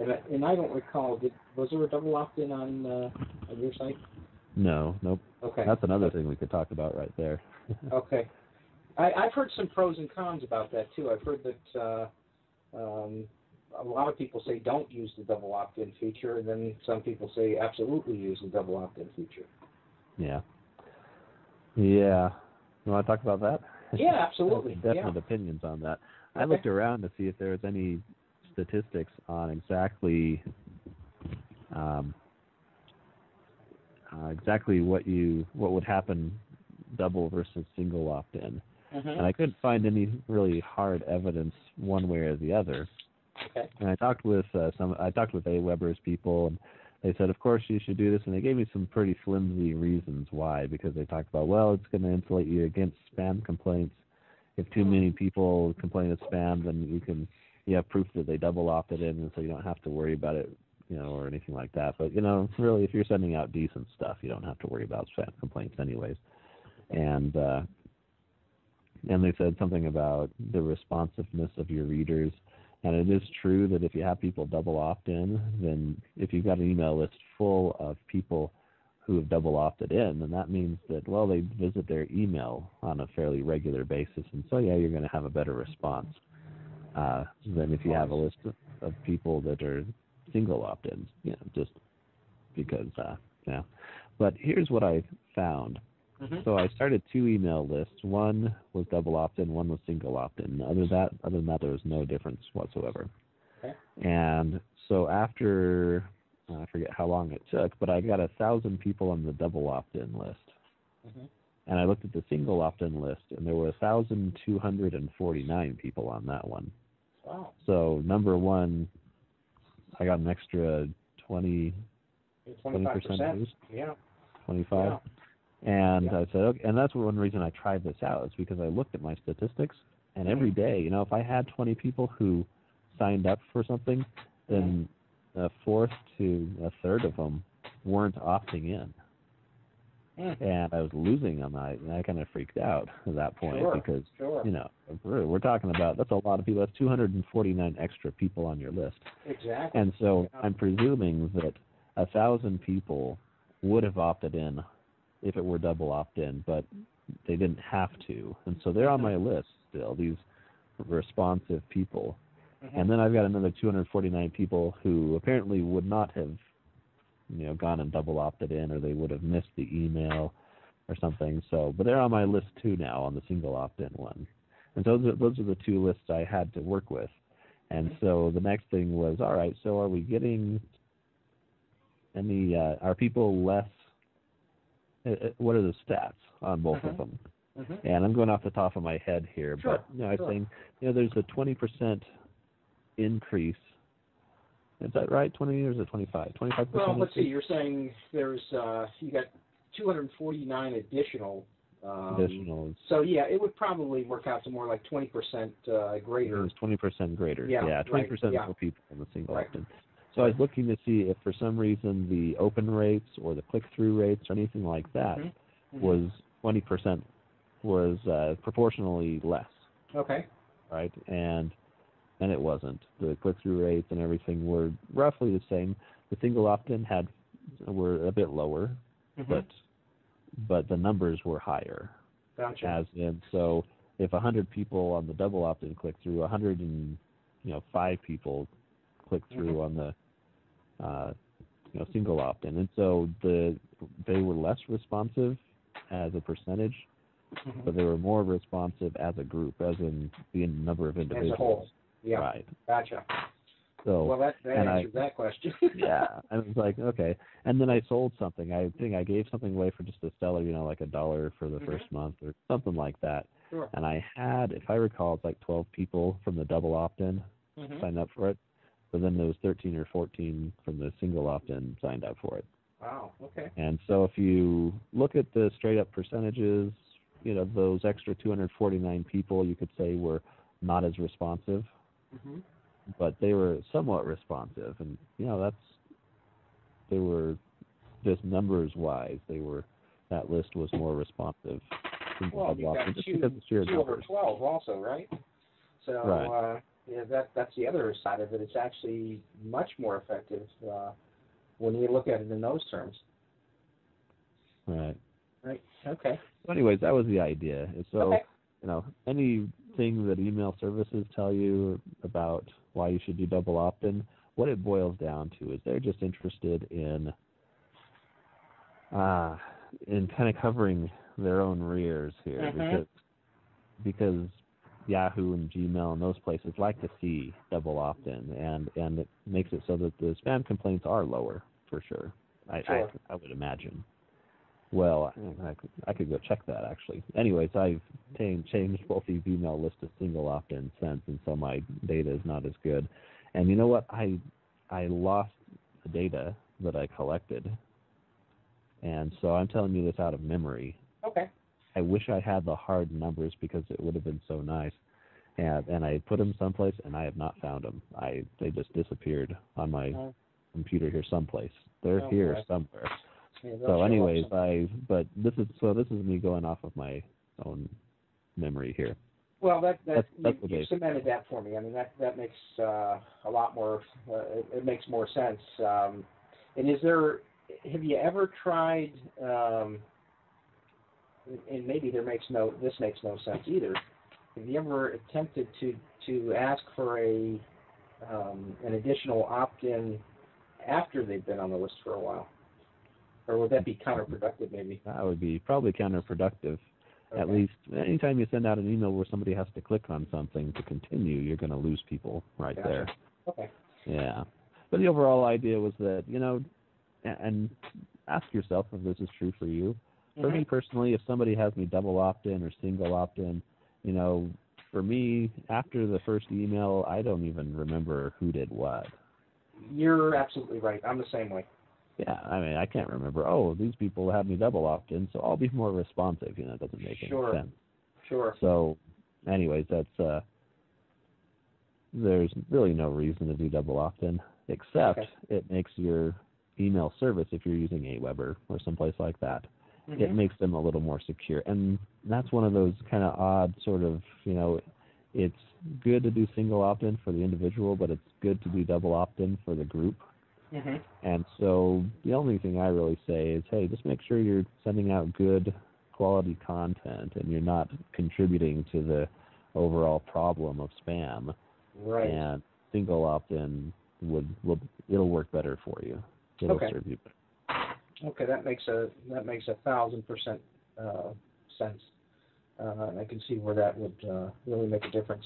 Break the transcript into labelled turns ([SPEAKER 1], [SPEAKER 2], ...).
[SPEAKER 1] And I, and I don't recall. Did was there a double opt-in on uh, on your site?
[SPEAKER 2] No, nope.
[SPEAKER 1] Okay.
[SPEAKER 2] That's another thing we could talk about right there.
[SPEAKER 1] Okay. I, I've heard some pros and cons about that too. I've heard that uh, um, a lot of people say don't use the double opt-in feature, and then some people say absolutely use the double opt-in feature.
[SPEAKER 2] Yeah. Yeah. You want to talk about that?
[SPEAKER 1] Yeah, absolutely.
[SPEAKER 2] Definite
[SPEAKER 1] Yeah.
[SPEAKER 2] opinions on that. I looked around to see if there was any statistics on exactly um, uh, exactly what you what would happen double versus single opt-in,
[SPEAKER 1] Mhm.
[SPEAKER 2] and I couldn't find any really hard evidence one way or the other.
[SPEAKER 1] Okay.
[SPEAKER 2] And I talked with uh, some. I talked with a AWeber's people, and they said, of course you should do this, and they gave me some pretty flimsy reasons why. Because they talked about, well, it's going to insulate you against spam complaints. If too many people complain of spam, then you can you have proof that they double opted in, and so you don't have to worry about it, you know, or anything like that. But you know, really, if you're sending out decent stuff, you don't have to worry about spam complaints, anyways. And uh, and they said something about the responsiveness of your readers. And it is true that if you have people double opt in, then if you've got an email list full of people who have double opted in, then that means that, well, they visit their email on a fairly regular basis. And so, yeah, you're going to have a better response uh, than if you have a list of people that are single opt ins, you know, just because, uh, yeah. But here's what I found.
[SPEAKER 1] Mhm.
[SPEAKER 2] So I started two email lists. One was double opt-in, one was single opt-in. Other than that, other than that, there was no difference whatsoever.
[SPEAKER 1] Okay.
[SPEAKER 2] And so after I forget how long it took, but I got a thousand people on the double opt-in list,
[SPEAKER 1] Mhm.
[SPEAKER 2] and I looked at the single opt-in list, and there were a thousand two hundred and forty-nine people on that one.
[SPEAKER 1] Wow.
[SPEAKER 2] So number one, I got an extra twenty,
[SPEAKER 1] Twenty-five
[SPEAKER 2] 20%. boost?
[SPEAKER 1] Yeah.
[SPEAKER 2] twenty-five. And
[SPEAKER 1] Yeah.
[SPEAKER 2] I said, okay, and that's one reason I tried this out is because I looked at my statistics, and every
[SPEAKER 1] Mhm.
[SPEAKER 2] you know, if I had 20 people who signed up for something, then a fourth to a third of them weren't opting in, And I was losing them. I, I kind of freaked out at that point
[SPEAKER 1] Sure.
[SPEAKER 2] because
[SPEAKER 1] Sure.
[SPEAKER 2] you know we're, we're talking about that's a lot of people. That's 249 extra people on your list.
[SPEAKER 1] Exactly.
[SPEAKER 2] And so
[SPEAKER 1] Yeah.
[SPEAKER 2] I'm presuming that a thousand people would have opted in if it were double opt in, but they didn't have to. And so they're on my list still, these responsive people.
[SPEAKER 1] Mhm.
[SPEAKER 2] And then I've got another 249 people who apparently would not have, you know, gone and double opted in, or they would have missed the email or something. So, but they're on my list too now on the single opt-in one. And those are, those are the two lists I had to work with. And so the next thing was, all right, so are we getting any? Uh, are people less? Uh, uh, what are the stats on both
[SPEAKER 1] Mhm.
[SPEAKER 2] of them?
[SPEAKER 1] Mhm.
[SPEAKER 2] And I'm going off the top of my head here,
[SPEAKER 1] Sure,
[SPEAKER 2] but you know, I
[SPEAKER 1] sure.
[SPEAKER 2] think you know there's a 20% increase. Is that right? 20 or is it 25? 25.
[SPEAKER 1] Well, let's see. You're saying there's uh, you got 249 additional. Um,
[SPEAKER 2] Additional.
[SPEAKER 1] So yeah, it would probably work out to more like 20% uh, greater.
[SPEAKER 2] was 20% greater.
[SPEAKER 1] Yeah,
[SPEAKER 2] yeah 20%
[SPEAKER 1] right, yeah.
[SPEAKER 2] more people in the single
[SPEAKER 1] Right.
[SPEAKER 2] opt-in. So I was looking to see if for some reason the open rates or the click-through rates or anything like that
[SPEAKER 1] Mhm. Mhm.
[SPEAKER 2] was 20% was uh, proportionally less,
[SPEAKER 1] okay.
[SPEAKER 2] right? And and it wasn't. The click-through rates and everything were roughly the same. The single opt-in had were a bit lower,
[SPEAKER 1] Mhm.
[SPEAKER 2] but but the numbers were higher.
[SPEAKER 1] gotcha.
[SPEAKER 2] As in, so if a hundred people on the double opt-in click through, a hundred and you know five people click through
[SPEAKER 1] Mhm.
[SPEAKER 2] on the uh, you know single opt-in, and so the they were less responsive as a percentage,
[SPEAKER 1] Mhm.
[SPEAKER 2] but they were more responsive as a group, as in the number of
[SPEAKER 1] As
[SPEAKER 2] individuals.
[SPEAKER 1] Yeah.
[SPEAKER 2] Right.
[SPEAKER 1] Gotcha.
[SPEAKER 2] So
[SPEAKER 1] Well, that that
[SPEAKER 2] and I-
[SPEAKER 1] answers that question.
[SPEAKER 2] yeah, I was like, okay. And then I sold something. I think I gave something away for just a seller, you know, like a dollar for the first month or something like that.
[SPEAKER 1] Sure.
[SPEAKER 2] And I had, if I recall, it's like 12 people from the double opt-in
[SPEAKER 1] Mhm.
[SPEAKER 2] signed up for it. But then there was 13 or 14 from the single opt-in signed up for it.
[SPEAKER 1] Wow. Okay.
[SPEAKER 2] And so if you look at the straight up percentages, you know, those extra 249 people you could say were not as responsive,
[SPEAKER 1] hmm
[SPEAKER 2] but they were somewhat responsive. And, you know, that's, they were just numbers wise, they were, that list was more responsive.
[SPEAKER 1] Well, you got two,
[SPEAKER 2] because of sheer
[SPEAKER 1] two over 12 also, right? So,
[SPEAKER 2] Right.
[SPEAKER 1] uh, yeah, that that's the other side of it. It's actually much more effective uh, when you look at it in those terms.
[SPEAKER 2] Right.
[SPEAKER 1] Right. Okay.
[SPEAKER 2] So anyways, that was the idea. So
[SPEAKER 1] okay.
[SPEAKER 2] you know, anything that email services tell you about why you should do double opt-in, what it boils down to is they're just interested in uh in kind of covering their own rears here
[SPEAKER 1] Mhm.
[SPEAKER 2] because because Yahoo and Gmail and those places like to see double opt-in and and it makes it so that the spam complaints are lower for sure. I
[SPEAKER 1] Sure.
[SPEAKER 2] I, I would imagine. Well, hmm. I could, I could go check that actually. Anyways, I've changed, changed both these email lists to single opt-in since, and so my data is not as good. And you know what? I I lost the data that I collected, and so I'm telling you this out of memory.
[SPEAKER 1] Okay.
[SPEAKER 2] I wish I had the hard numbers because it would have been so nice. And and I put them someplace, and I have not found them. I they just disappeared on my
[SPEAKER 1] Oh.
[SPEAKER 2] computer here someplace. They're
[SPEAKER 1] Oh,
[SPEAKER 2] here
[SPEAKER 1] boy.
[SPEAKER 2] somewhere.
[SPEAKER 1] Yeah,
[SPEAKER 2] So, anyways, I but this is so this is me going off of my own memory here.
[SPEAKER 1] well, that that
[SPEAKER 2] that's- that's
[SPEAKER 1] you,
[SPEAKER 2] the
[SPEAKER 1] you cemented that for me. I mean, that that makes uh, a lot more. Uh, it, it makes more sense. Um, and is there? Have you ever tried? Um, and maybe there makes no. This makes no sense either. Have you ever attempted to to ask for a um, an additional opt-in after they've been on the list for a while? Or would that be counterproductive, maybe?
[SPEAKER 2] That would be probably counterproductive. At least, anytime you send out an email where somebody has to click on something to continue, you're going to lose people right
[SPEAKER 1] Gotcha.
[SPEAKER 2] there.
[SPEAKER 1] Okay.
[SPEAKER 2] Yeah. But the overall idea was that you know, and ask yourself if this is true for you. For
[SPEAKER 1] Mhm.
[SPEAKER 2] me personally, if somebody has me double opt in or single opt in, you know, for me, after the first email, I don't even remember who did what.
[SPEAKER 1] You're absolutely right. I'm the same way.
[SPEAKER 2] Yeah, I mean, I can't remember. Oh, these people have me double opt in, so I'll be more responsive. You know, it doesn't make
[SPEAKER 1] Sure.
[SPEAKER 2] any sense.
[SPEAKER 1] Sure.
[SPEAKER 2] So, anyways, that's uh, there's really no reason to do double opt in, except
[SPEAKER 1] Okay.
[SPEAKER 2] it makes your email service, if you're using Aweber or someplace like that, it
[SPEAKER 1] Mhm.
[SPEAKER 2] makes them a little more secure. And that's one of those kind of odd sort of, you know, it's good to do single opt in for the individual, but it's good to do double opt in for the group.
[SPEAKER 1] Mhm.
[SPEAKER 2] And so the only thing I really say is, hey, just make sure you're sending out good quality content and you're not contributing to the overall problem of spam.
[SPEAKER 1] Right.
[SPEAKER 2] And single opt-in would will it'll work better for you. It'll
[SPEAKER 1] Okay.
[SPEAKER 2] serve you better.
[SPEAKER 1] Okay, that makes a that makes a thousand percent uh, sense. Uh, and I can see where that would uh, really make a difference.